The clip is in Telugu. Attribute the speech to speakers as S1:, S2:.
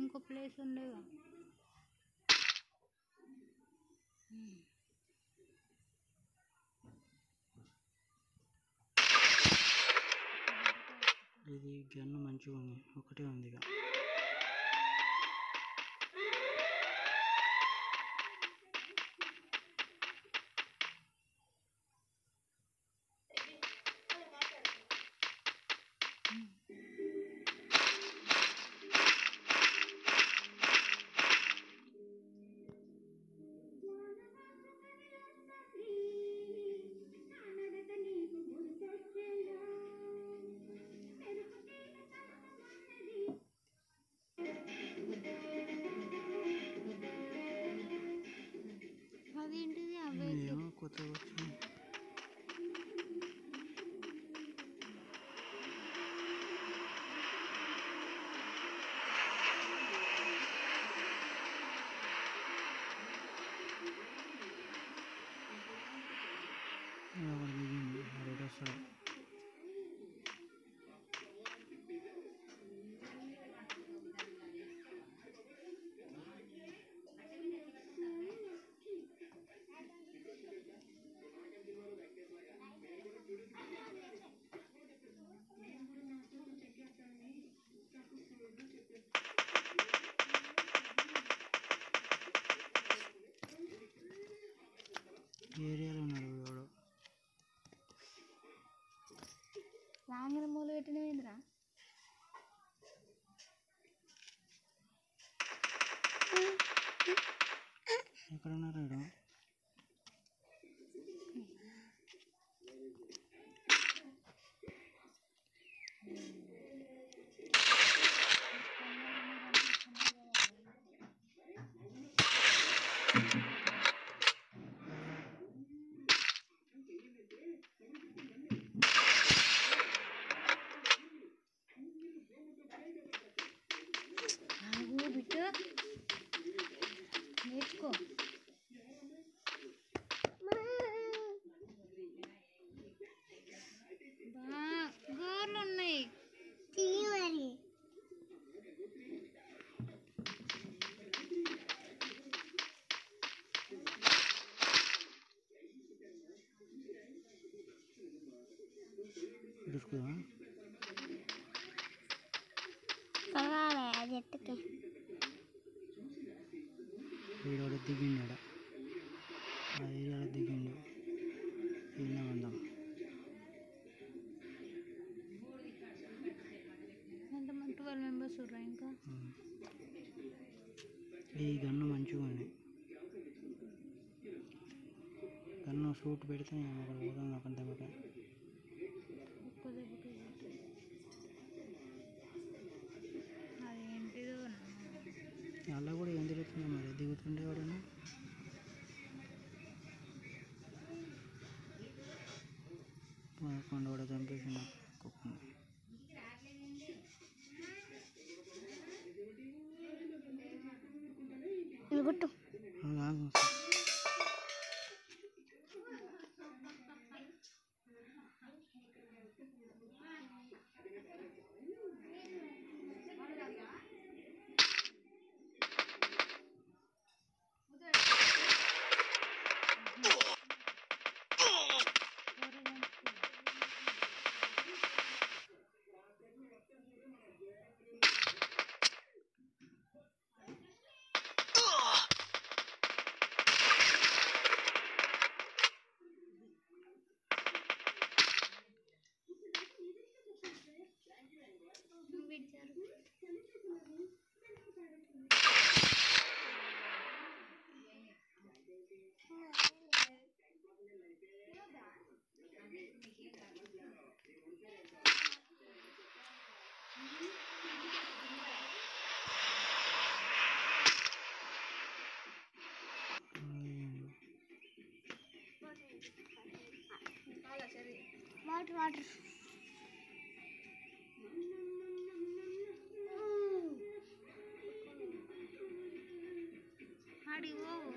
S1: ఇంకో ప్లేస్ ఉండేగా.
S2: ఇది గన్ను మంచిగా ఉంది ఒకటే ఉంది ఇక
S3: ఎక్కడ
S2: ఎట్టుకే
S3: వీడోడ దిగిండు ఆ ఏరియాలో దిగిండు. ఈయన ఉందాం.
S2: ఎంతమంది ట్వెల్వ్ మెంబర్స్ ఉర్రా ఇంకా?
S3: ఈ గన్ను మంచిగా ఉంది. గన్ను సూట్ పెడితే నేను అక్కడ పోదాం అక్కడ దెబ్బకి అలా కూడా ఏం తిరుగుతుందో మరి? దిగుతుండే వాడను పదకొండు కూడా చంపేసి కుక్కను.
S2: కొట్టు. వాటర్ వాటర్ ఆడికి పోవు